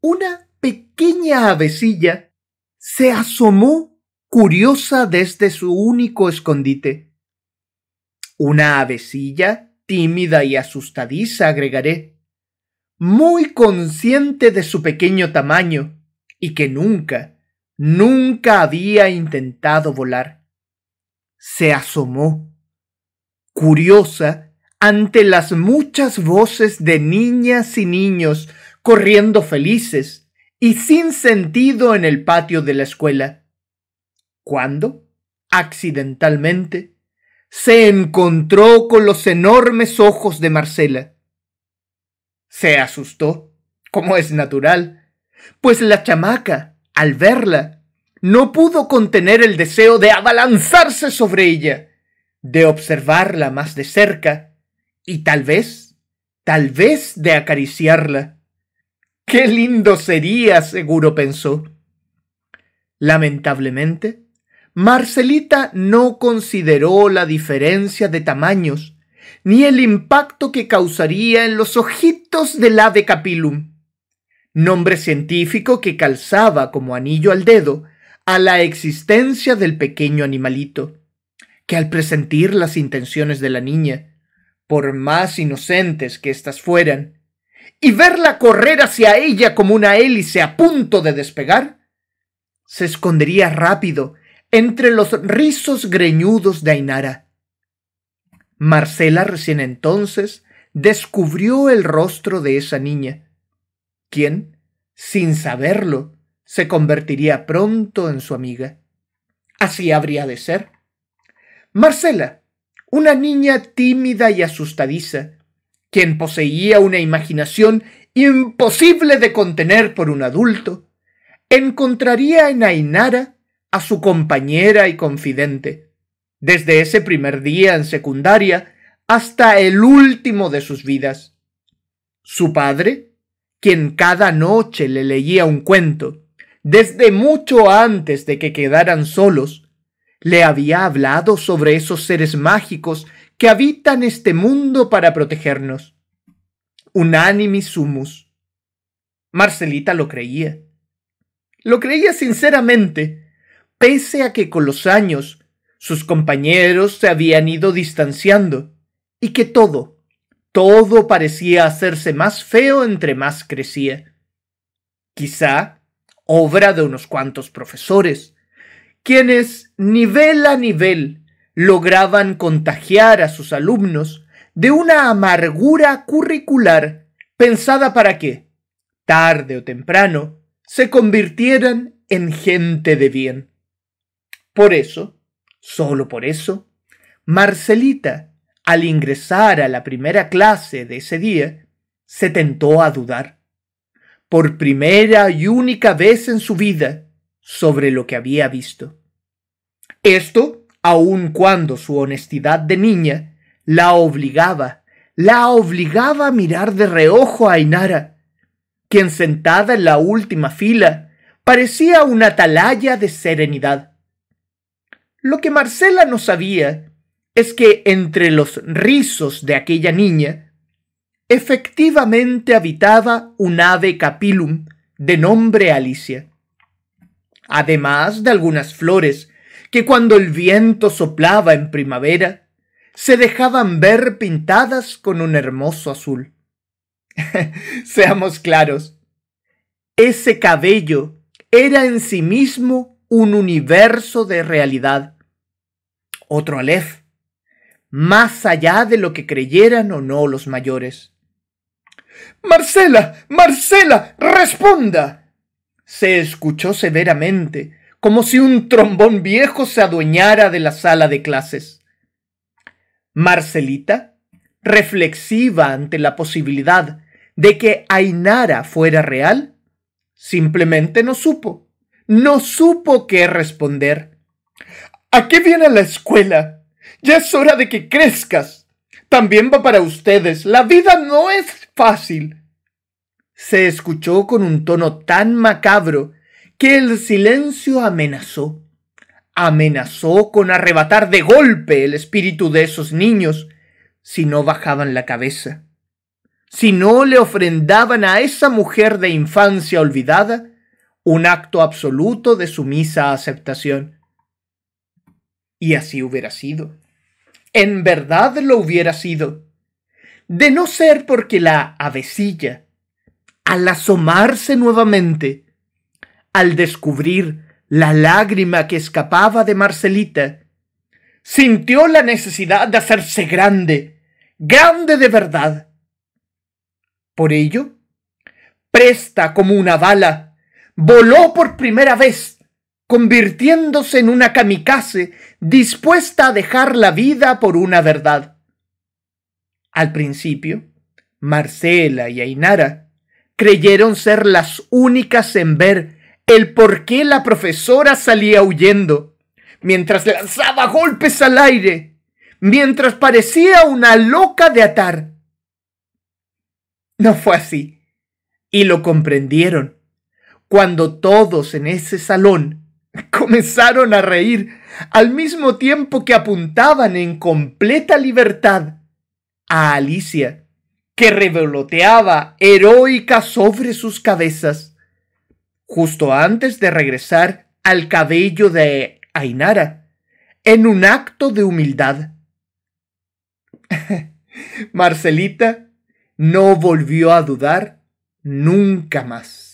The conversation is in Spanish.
una pequeña avecilla se asomó curiosa desde su único escondite. Una avecilla tímida y asustadiza, agregaré, muy consciente de su pequeño tamaño y que nunca, nunca había intentado volar. Se asomó, curiosa, ante las muchas voces de niñas y niños corriendo felices y sin sentido en el patio de la escuela. Cuando, accidentalmente, se encontró con los enormes ojos de Marcela. Se asustó, como es natural, pues la chamaca, al verla, no pudo contener el deseo de abalanzarse sobre ella, de observarla más de cerca y tal vez, tal vez de acariciarla. Qué lindo sería, seguro pensó. Lamentablemente, Marcelita no consideró la diferencia de tamaños ni el impacto que causaría en los ojitos del ave capillum, nombre científico que calzaba como anillo al dedo a la existencia del pequeño animalito, que al presentir las intenciones de la niña, por más inocentes que éstas fueran, y verla correr hacia ella como una hélice a punto de despegar, se escondería rápido entre los rizos greñudos de Ainara. Marcela recién entonces descubrió el rostro de esa niña, quien, sin saberlo, se convertiría pronto en su amiga. Así habría de ser. Marcela, una niña tímida y asustadiza, quien poseía una imaginación imposible de contener por un adulto, encontraría en Ainara a su compañera y confidente, desde ese primer día en secundaria hasta el último de sus vidas. Su padre, quien cada noche le leía un cuento, desde mucho antes de que quedaran solos, le había hablado sobre esos seres mágicos que habitan este mundo para protegernos. Unanimis sumus. Marcelita lo creía. Lo creía sinceramente, pese a que con los años sus compañeros se habían ido distanciando y que todo, todo parecía hacerse más feo entre más crecía. Quizá obra de unos cuantos profesores, quienes nivel a nivel lograban contagiar a sus alumnos de una amargura curricular pensada para que, tarde o temprano, se convirtieran en gente de bien. Por eso, solo por eso, Marcelita, al ingresar a la primera clase de ese día, se tentó a dudar, por primera y única vez en su vida, sobre lo que había visto. Esto aun cuando su honestidad de niña la obligaba, la obligaba a mirar de reojo a Ainara, quien sentada en la última fila parecía una atalaya de serenidad. Lo que Marcela no sabía es que entre los rizos de aquella niña efectivamente habitaba un ave capilum de nombre Alicia, además de algunas flores que cuando el viento soplaba en primavera, se dejaban ver pintadas con un hermoso azul. Seamos claros, ese cabello era en sí mismo un universo de realidad. Otro Aleph, más allá de lo que creyeran o no los mayores. Marcela, Marcela, responda. Se escuchó severamente como si un trombón viejo se adueñara de la sala de clases. Marcelita, reflexiva ante la posibilidad de que Ainara fuera real, simplemente no supo, no supo qué responder. ¿A qué viene la escuela? Ya es hora de que crezcas. También va para ustedes. La vida no es fácil. Se escuchó con un tono tan macabro que el silencio amenazó. Amenazó con arrebatar de golpe el espíritu de esos niños si no bajaban la cabeza. si no le ofrendaban a esa mujer de infancia olvidada un acto absoluto de sumisa aceptación. Y así hubiera sido. En verdad lo hubiera sido. De no ser porque la avecilla, al asomarse nuevamente, al descubrir la lágrima que escapaba de Marcelita, sintió la necesidad de hacerse grande, grande de verdad. Por ello, presta como una bala, voló por primera vez, convirtiéndose en una kamikaze dispuesta a dejar la vida por una verdad. Al principio, Marcela y Ainara creyeron ser las únicas en ver el por qué la profesora salía huyendo, mientras lanzaba golpes al aire, mientras parecía una loca de atar. No fue así, y lo comprendieron cuando todos en ese salón comenzaron a reír al mismo tiempo que apuntaban en completa libertad a Alicia, que revoloteaba heroica sobre sus cabezas, justo antes de regresar al cabello de Ainara, en un acto de humildad. Marcelita no volvió a dudar nunca más.